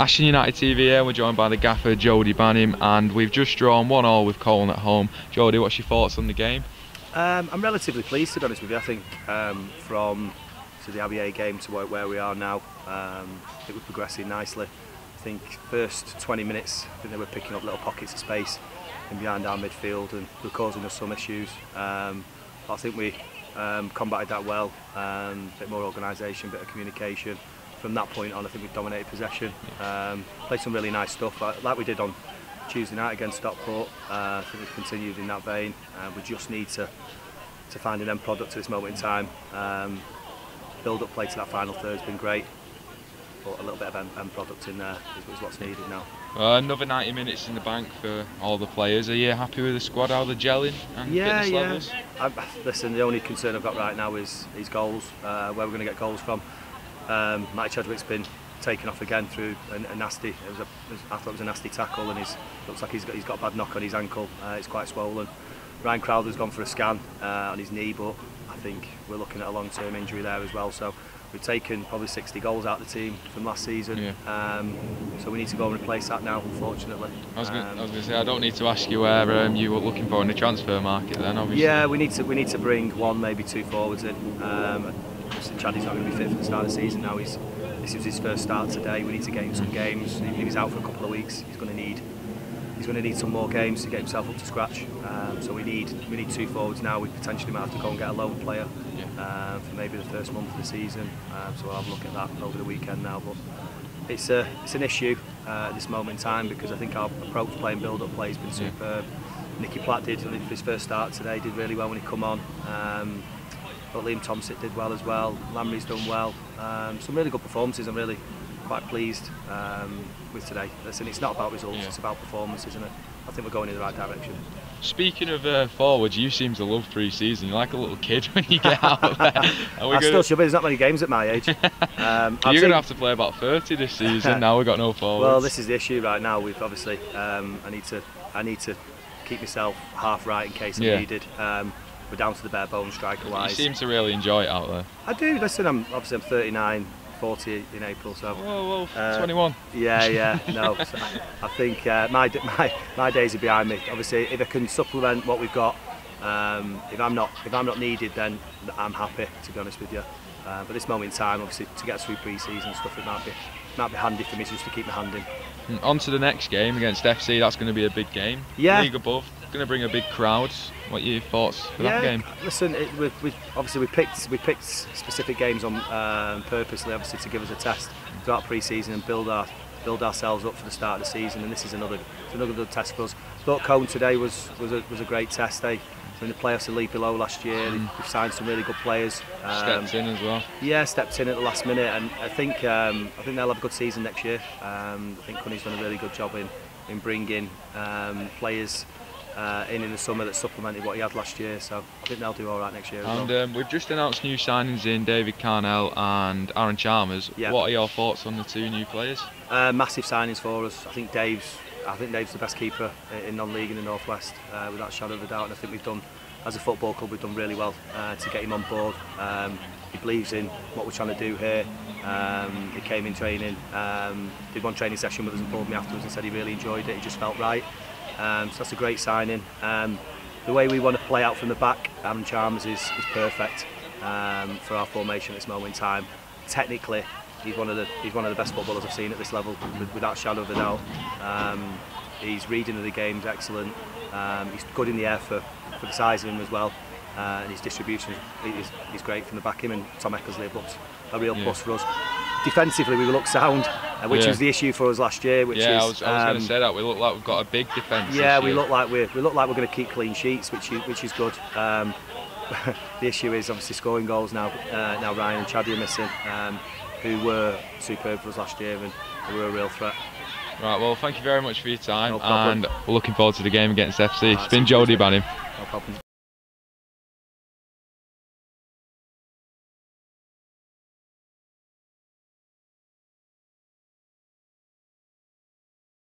Ashton United TV here, we're joined by the gaffer Jody Banim and we've just drawn one all with Colne at home. Jody, what's your thoughts on the game? Um, I'm relatively pleased to be honest with you. I think um, from to the ABA game to where we are now, um, I think we're progressing nicely. I think first 20 minutes, I think they were picking up little pockets of space in behind our midfield and were causing us some issues. Um, I think we um, combated that well, um, a bit more organisation, a bit of communication. From that point on, I think we dominated possession, um, played some really nice stuff like, like we did on Tuesday night against Stockport. Uh, I think we've continued in that vein. Uh, we just need to to find an end product at this moment in time. Um, build up play to that final third has been great, but a little bit of end, end product in there is, is what's needed now. Uh, another 90 minutes in the bank for all the players. Are you happy with the squad, how they're gelling and yeah, fitness yeah. levels? I, listen, the only concern I've got right now is, is goals, uh, where we're going to get goals from. Um, Matty Chadwick's been taken off again through a, a nasty, it was a, I thought it was a nasty tackle and he's looks like he's got, he's got a bad knock on his ankle, uh, it's quite swollen. Ryan Crowder's gone for a scan uh, on his knee but I think we're looking at a long-term injury there as well so we've taken probably 60 goals out of the team from last season. Yeah. Um, so we need to go and replace that now, unfortunately. I was going Um, to say, I don't need to ask you where um, you were looking for in the transfer market then, obviously. Yeah, we need to we need to bring one, maybe two forwards in. Um, Chaddy's not going to be fit for the start of the season now. He's this is his first start today. We need to get him some games. Even if he's out for a couple of weeks, he's going to need he's going to need some more games to get himself up to scratch. Um, so we need we need two forwards now. We potentially might have to go and get a loan player Yeah. uh, for maybe the first month of the season. Um, so I'll have a look at that over the weekend now. But it's a it's an issue uh, at this moment in time because I think our approach to playing build-up play has been Yeah. superb. Nicky Platt did his first start today. Did really well when he come on. Um, but Liam Thompson did well as well. Lamry's done well. Um, some really good performances. I'm really quite pleased um, with today. Listen, it's not about results. Yeah. It's about performance, isn't it? I think we're going in the right direction. Speaking of uh, forwards, you seem to love pre-season. You're like a little kid when you get out there. Are we I still gonna, should be. There's not many games at my age. Um, you're going to have to play about 30 this season. now we've got no forwards. Well, this is the issue right now. We've obviously, um, I need to, I need to keep myself half right in case I'm Yeah. needed. Um, we're down to the bare bones striker wise. You seem to really enjoy it out there. I do. Listen, I'm obviously I'm 39, 40 in April, so Whoa, whoa, Uh, 21. yeah, yeah. No, so I think uh, my my my days are behind me. Obviously, if I can supplement what we've got, um, if I'm not if I'm not needed, then I'm happy. To be honest with you. Uh, but this moment in time, obviously, to get through pre-season stuff, it might be might be handy for me just to keep my hand in. Mm, On to the next game against FC. That's going to be a big game. Yeah. League above. Going to bring a big crowd. What are your thoughts for that game? Listen, it, we we obviously we picked we picked specific games on um, purposely, obviously to give us a test throughout pre-season and build our build ourselves up for the start of the season. And this is another another good test for us. Thought Colne today was was a, was a great test. They were in the playoffs a league below last year. They've, they've signed some really good players. Um, Stepped in as well. yeah, stepped in at the last minute, and I think um, I think they'll have a good season next year. Um, I think Cunny's done a really good job in in bringing um, players uh, in in the summer that supplemented what he had last year. So I think they'll do all right next year. as And well. um, we've just announced new signings in David Carnell and Aaron Chalmers. Yeah. What are your thoughts on the two new players? Uh, massive signings for us. I think Dave's I think Dave's the best keeper in non-league in the northwest, uh, without a shadow of a doubt. And I think we've done, as a football club, we've done really well uh, to get him on board. Um, he believes in what we're trying to do here. Um, he came in training, um, did one training session with us and pulled me afterwards and said he really enjoyed it. He just felt right. Um, so that's a great signing. Um, the way we want to play out from the back, Aaron Chalmers is, is perfect um, for our formation at this moment in time. Technically, he's one of the he's one of the best footballers I've seen at this level, with, without shadow of a doubt. Um, his reading of the game's excellent. Um, he's good in the air for, for the size of him as well. Uh, and his distribution is, is great from the back. Him and Tom Eckersley looked a real Yeah. plus for us. Defensively, we look sound, which Yeah. was the issue for us last year. Which yeah, is, I was, I was going um, to say that. We look like we've got a big defence. yeah, we look like we're we look like we're going to keep clean sheets, which is which is good. Um, the issue is obviously scoring goals now. Uh, now Ryan and Chaddy are missing, um, who were superb for us last year and who were a real threat. Right, well, thank you very much for your time, No and we're looking forward to the game against FC. Ah, it's been Jody. Banim. No problem.